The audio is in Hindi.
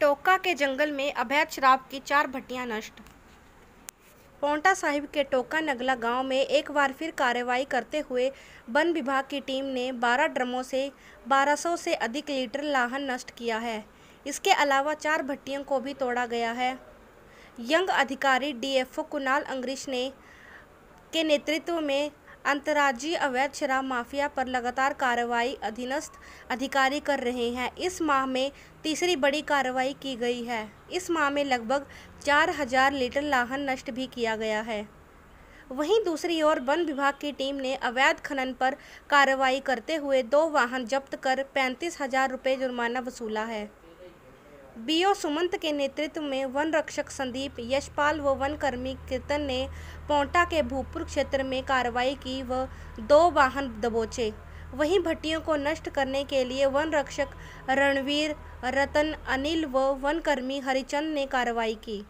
टोका के जंगल में अवैध शराब की चार भट्टियाँ नष्ट। पोंटा साहिब के टोका नगला गाँव में एक बार फिर कार्रवाई करते हुए वन विभाग की टीम ने 12 ड्रमों से 1200 से अधिक लीटर लाहन नष्ट किया है। इसके अलावा चार भट्टियों को भी तोड़ा गया है। यंग अधिकारी डीएफओ कुणाल अंग्रिश ने के नेतृत्व में अंतर्राज्यीय अवैध शराब माफिया पर लगातार कार्रवाई अधीनस्थ अधिकारी कर रहे हैं। इस माह में तीसरी बड़ी कार्रवाई की गई है। इस माह में लगभग चार हज़ार लीटर लाहन नष्ट भी किया गया है। वहीं दूसरी ओर वन विभाग की टीम ने अवैध खनन पर कार्रवाई करते हुए दो वाहन जब्त कर पैंतीस हज़ार रुपये जुर्माना वसूला है। बीओ सुमंत के नेतृत्व में वन रक्षक संदीप यशपाल व वन कर्मी कीर्तन ने पोंटा के भूपुर क्षेत्र में कार्रवाई की व दो वाहन दबोचे। वहीं भट्टियों को नष्ट करने के लिए वन रक्षक रणवीर, रतन, अनिल व वन कर्मी हरिचंद ने कार्रवाई की।